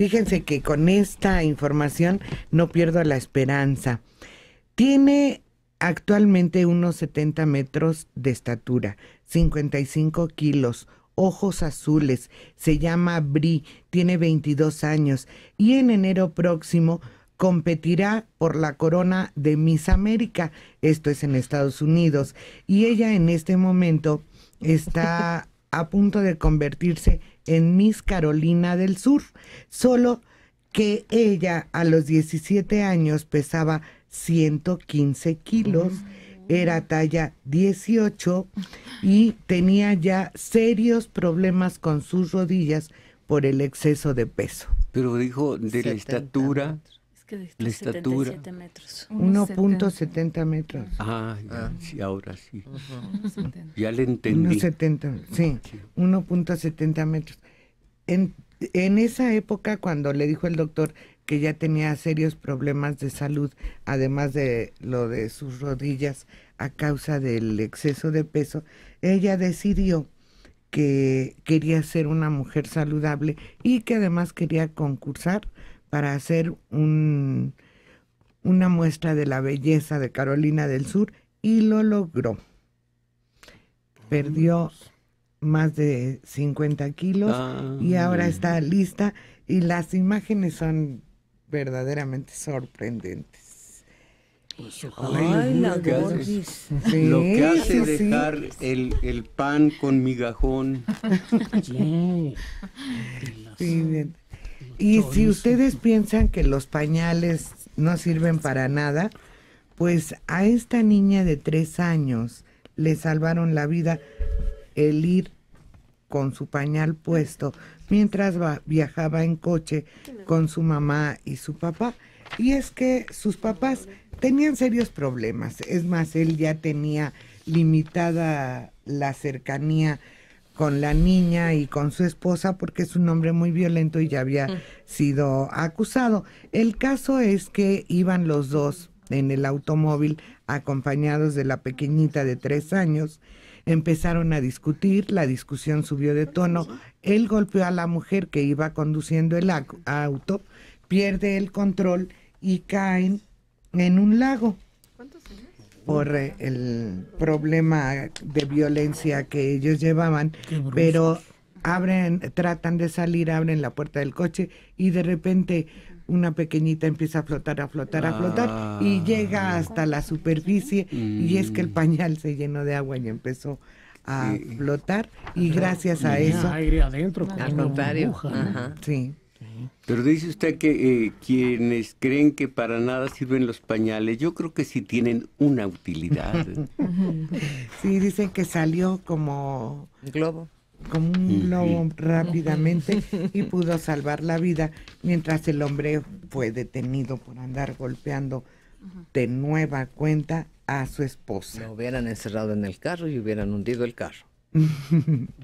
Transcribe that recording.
Fíjense que con esta información no pierdo la esperanza. Tiene actualmente unos 70 metros de estatura, 55 kilos, ojos azules, se llama Bri, tiene 22 años y en enero próximo competirá por la corona de Miss América, esto es en Estados Unidos, y ella en este momento está a punto de convertirse en Miss Carolina del Sur, solo que ella a los 17 años pesaba 115 kilos, era talla 18 y tenía ya serios problemas con sus rodillas por el exceso de peso. Pero dijo de la estatura. Que de La estatura. 77 metros. 1.70 metros. Ah, ya, sí, ahora sí. Unos 70. Ya le entendí. 1.70, sí, 1.70 metros. En, en esa época, cuando le dijo el doctor que ya tenía serios problemas de salud, además de lo de sus rodillas a causa del exceso de peso, ella decidió que quería ser una mujer saludable y que además quería concursar para hacer un, una muestra de la belleza de Carolina del Sur y lo logró. Perdió más de 50 kilos y ahora está lista y las imágenes son verdaderamente sorprendentes. Ay, la lo que hace-. Sí, Lo que hace sí, sí. dejar el, el pan con migajón. Sí. Y si ustedes piensan que los pañales no sirven para nada, pues a esta niña de tres años le salvaron la vida el ir con su pañal puesto mientras va- viajaba en coche con su mamá y su papá. Y es que sus papás tenían serios problemas. Es más, él ya tenía limitada la cercanía con la niña y con su esposa porque es un hombre muy violento y ya había sido acusado. El caso es que iban los dos en el automóvil acompañados de la pequeñita de tres años. Empezaron a discutir, la discusión subió de tono. Él golpeó a la mujer que iba conduciendo el au- auto, pierde el control y caen en un lago por eh, el problema de violencia que ellos llevaban, pero abren, tratan de salir, abren la puerta del coche y de repente una pequeñita empieza a flotar, a flotar, a flotar y Ah. llega hasta la superficie y es que el Mm. pañal se llenó de agua y empezó a Sí. flotar y gracias a eso, aire adentro. Pero dice usted que eh, quienes creen que para nada sirven los pañales, yo creo que sí tienen una utilidad. sí, dicen que salió como Globo. como un globo rápidamente y pudo salvar la vida mientras el hombre fue detenido por andar golpeando de nueva cuenta a su esposa. Lo hubieran encerrado en el carro y hubieran hundido el carro.